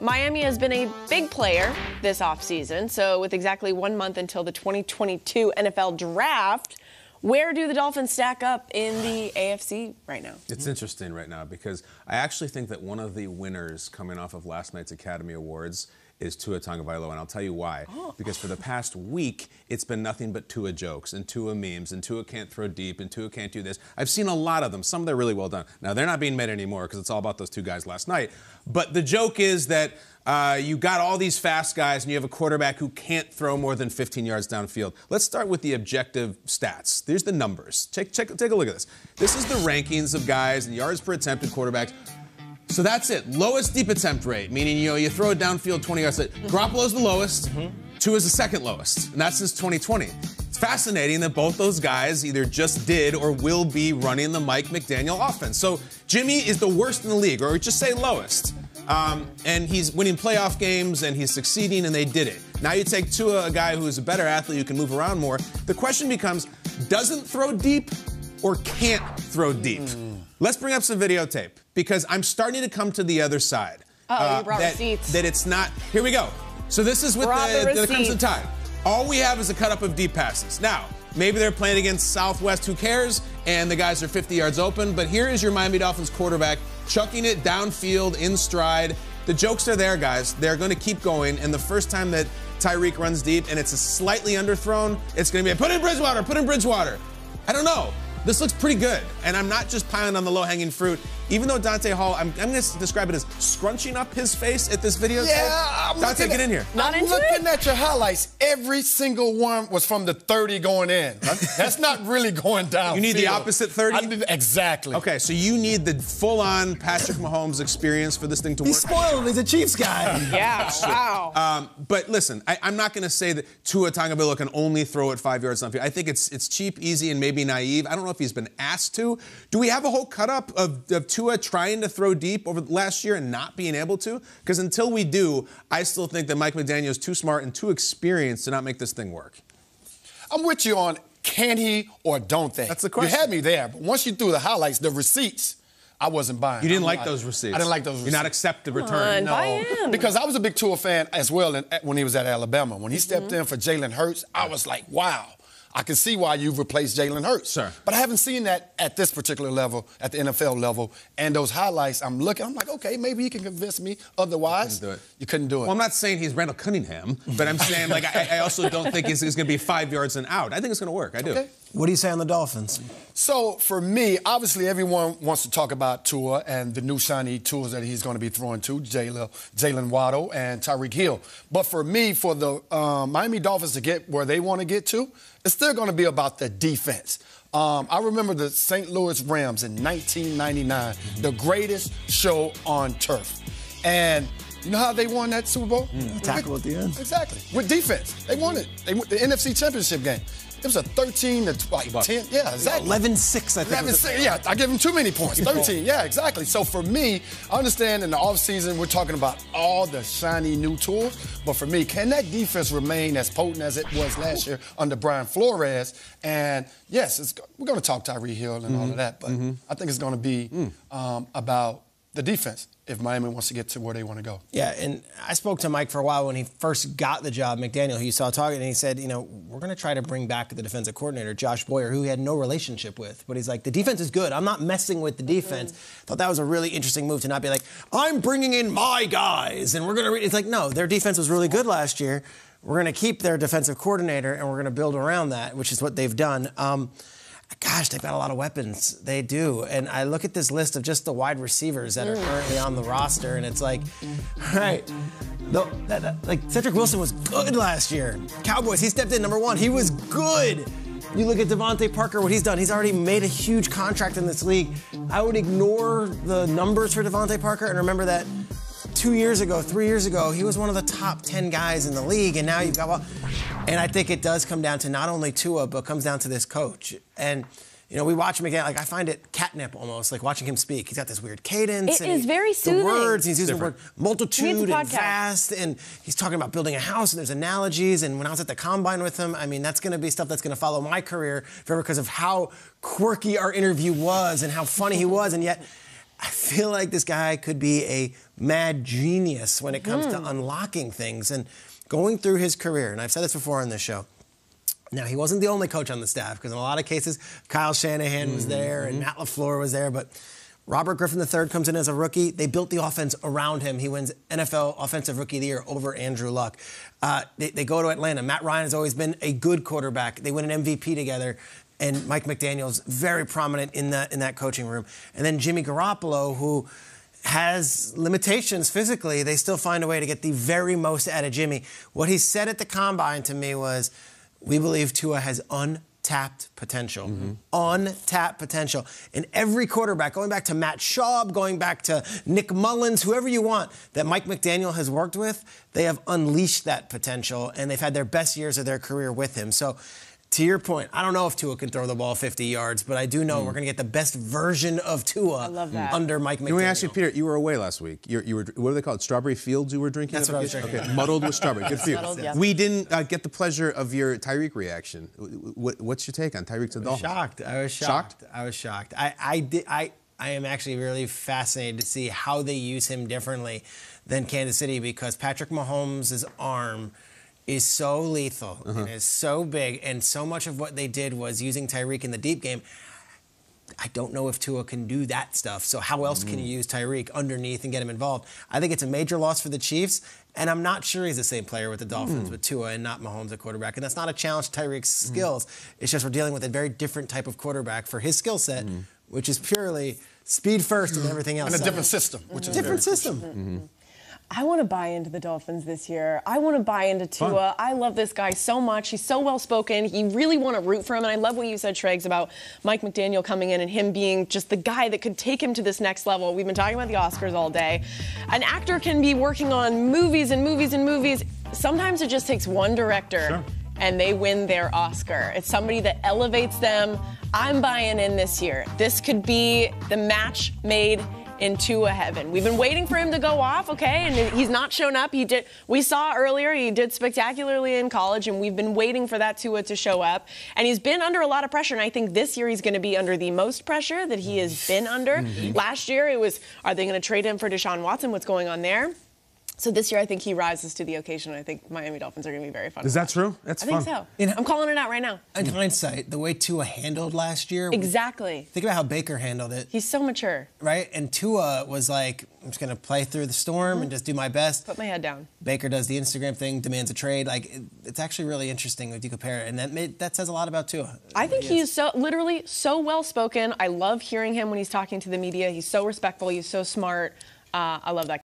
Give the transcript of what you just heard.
Miami has been a big player this offseason. So, with exactly one month until the 2022 NFL draft, where do the Dolphins stack up in the AFC right now? It's interesting right now because I actually think that one of the winners coming off of last night's Academy Awards is Tua Tagovailoa, and I'll tell you why. Oh. Because for the past week, it's been nothing but Tua jokes and Tua memes and Tua can't throw deep and Tua can't do this. I've seen a lot of them. Some of them are really well done. Now they're not being made anymore because it's all about those two guys last night. But the joke is that uh, you got all these fast guys and you have a quarterback who can't throw more than 15 yards downfield. Let's start with the objective stats. There's the numbers. Check, check, take a look at this. This is the rankings of guys and yards per attempt and quarterbacks so that's it. Lowest deep attempt rate, meaning you know you throw it downfield 20 yards. Garoppolo's the lowest. Mm-hmm. Tua is the second lowest, and that's since 2020. It's fascinating that both those guys either just did or will be running the Mike McDaniel offense. So Jimmy is the worst in the league, or just say lowest. Um, and he's winning playoff games and he's succeeding, and they did it. Now you take Tua, a guy who's a better athlete who can move around more. The question becomes doesn't throw deep or can't throw deep? Mm. Let's bring up some videotape because I'm starting to come to the other side. Oh, uh, you brought that, receipts. That it's not. Here we go. So this is with the, the, the Crimson Tide. All we have is a cut up of deep passes. Now, maybe they're playing against Southwest, who cares? And the guys are 50 yards open. But here is your Miami Dolphins quarterback chucking it downfield in stride. The jokes are there, guys. They're going to keep going. And the first time that Tyreek runs deep and it's a slightly underthrown, it's going to be a, put in Bridgewater, put in Bridgewater. I don't know. This looks pretty good, and I'm not just piling on the low-hanging fruit. Even though Dante Hall, I'm, I'm going to describe it as scrunching up his face at this video. Yeah, I'm Dante, get in here. Not I'm looking it? at your highlights. Every single one was from the 30 going in. That's not really going down. You need field. the opposite 30? exactly. Okay, so you need the full-on Patrick Mahomes experience for this thing to work. He's spoiled. He's a Chiefs guy. yeah, wow. Um, but listen, I, am not going to say that Tua Tagovailoa can only throw it five yards downfield. I think it's it's cheap, easy, and maybe naive. I don't know if he's been asked to. Do we have a whole cut up of, of Tua trying to throw deep over last year and not being able to? Because until we do, I still think that Mike McDaniel is too smart and too experienced to not make this thing work. I'm with you on can he or don't they? That's the question. You had me there, but once you threw the highlights, the receipts, I wasn't buying. You didn't I'm like those receipts. I didn't like those. Receipts. You're not accept the return. On, no, because I was a big Tua fan as well in, when he was at Alabama. When he stepped mm-hmm. in for Jalen Hurts, I was like, wow. I can see why you've replaced Jalen Hurts. Sure. But I haven't seen that at this particular level, at the NFL level. And those highlights, I'm looking, I'm like, okay, maybe he can convince me otherwise. Couldn't you couldn't do it. Well, I'm not saying he's Randall Cunningham, but I'm saying, like, I, I also don't think he's, he's going to be five yards and out. I think it's going to work. I do. Okay. What do you say on the Dolphins? So for me, obviously everyone wants to talk about Tua and the new shiny tools that he's going to be throwing to Jalen, Jalen Waddle and Tyreek Hill. But for me, for the um, Miami Dolphins to get where they want to get to, it's still going to be about the defense. Um, I remember the St. Louis Rams in 1999, the greatest show on turf, and. You know how they won that Super Bowl? Mm, tackle at the end. Exactly. With defense. They won it. They won the NFC Championship game. It was a 13 to like 10. Yeah, exactly. 11 6, I think. 11 6. Yeah, I give him too many points. 13. Yeah, exactly. So for me, I understand in the offseason we're talking about all the shiny new tools. But for me, can that defense remain as potent as it was last year under Brian Flores? And yes, we're going to talk Tyreek Hill and mm-hmm. all of that. But mm-hmm. I think it's going to be mm. um, about the defense if Miami wants to get to where they want to go. Yeah, and I spoke to Mike for a while when he first got the job, McDaniel, who you saw talking, and he said, you know, we're going to try to bring back the defensive coordinator, Josh Boyer, who he had no relationship with. But he's like, the defense is good. I'm not messing with the defense. Mm-hmm. Thought that was a really interesting move to not be like, I'm bringing in my guys, and we're going to. Re-. It's like, no, their defense was really good last year. We're going to keep their defensive coordinator, and we're going to build around that, which is what they've done. Um, gosh, they've got a lot of weapons. They do. And I look at this list of just the wide receivers that are mm. currently on the roster, and it's like, all right, the, that, that, like Cedric Wilson was good last year. Cowboys, he stepped in number one. He was good. You look at DeVante Parker, what he's done. He's already made a huge contract in this league. I would ignore the numbers for DeVante Parker and remember that two years ago, three years ago, he was one of the top 10 guys in the league, and now you've got, well, and I think it does come down to not only Tua, but comes down to this coach. And, you know, we watch him again. Like I find it catnip almost, like watching him speak. He's got this weird cadence. It is he, very soothing. The words. He's using the word multitude and vast, and he's talking about building a house. And there's analogies. And when I was at the combine with him, I mean, that's going to be stuff that's going to follow my career forever because of how quirky our interview was and how funny he was. And yet, I feel like this guy could be a mad genius when it comes Hmm. to unlocking things and going through his career. And I've said this before on this show. Now, he wasn't the only coach on the staff because in a lot of cases, Kyle Shanahan was there and Matt LaFleur was there, but Robert Griffin III comes in as a rookie. They built the offense around him. He wins NFL Offensive Rookie of the Year over Andrew Luck. Uh, they, they go to Atlanta. Matt Ryan has always been a good quarterback. They win an MVP together. And Mike McDaniel's very prominent in that in that coaching room. And then Jimmy Garoppolo, who has limitations physically, they still find a way to get the very most out of Jimmy. What he said at the combine to me was, "We believe Tua has untapped potential, mm-hmm. untapped potential." And every quarterback, going back to Matt Schaub, going back to Nick Mullens, whoever you want, that Mike McDaniel has worked with, they have unleashed that potential, and they've had their best years of their career with him. So. To your point, I don't know if Tua can throw the ball 50 yards, but I do know we're going to get the best version of Tua love that. under Mike McDaniel. Can we ask you, Peter? You were away last week. You're, you were what do they call it? Strawberry fields. You were drinking. That's at what I was drinking. Okay, muddled with strawberry. Good for you. Muddled, yes. We didn't uh, get the pleasure of your Tyreek reaction. What, what's your take on Tyreek to the Dolphins? shocked. I was shocked. shocked. I was shocked. I, I did. I. I am actually really fascinated to see how they use him differently than Kansas City because Patrick Mahomes' arm is so lethal and uh-huh. is so big, and so much of what they did was using Tyreek in the deep game. I don't know if Tua can do that stuff. So how else can you mm-hmm. use Tyreek underneath and get him involved? I think it's a major loss for the Chiefs, and I'm not sure he's the same player with the Dolphins mm. with Tua and not Mahomes at quarterback. And that's not a challenge to Tyreek's mm. skills. It's just we're dealing with a very different type of quarterback for his skill set, mm. which is purely speed first and everything else. And a different system, which is different system. Mm-hmm. I want to buy into the Dolphins this year. I want to buy into Tua. I love this guy so much. He's so well spoken. You really want to root for him. And I love what you said, Schrags, about Mike McDaniel coming in and him being just the guy that could take him to this next level. We've been talking about the Oscars all day. An actor can be working on movies and movies and movies. Sometimes it just takes one director. And they win their Oscar. It's somebody that elevates them. I'm buying in this year. This could be the match made into a heaven. We've been waiting for him to go off, okay? And he's not shown up. He did. We saw earlier he did spectacularly in college, and we've been waiting for that Tua to show up. And he's been under a lot of pressure, and I think this year he's going to be under the most pressure that he has been under. Mm-hmm. Last year it was, are they going to trade him for Deshaun Watson? What's going on there? So this year I think he rises to the occasion. I think Miami Dolphins are going to be very fun. Is that watch. true? That's I think so. You know- I'm calling it out right now. In hindsight, the way Tua handled last year. Exactly. Think about how Baker handled it. He's so mature. right? And Tua was like, I'm just gonna play through the storm and just do my best. Put my head down. Baker does the Instagram thing, demands a trade. Like, it, it's actually really interesting if you compare it, and that made, that says a lot about Tua. I think He is. he's so literally so well spoken. I love hearing him when he's talking to the media. He's so respectful. He's so smart. Uh, I love that.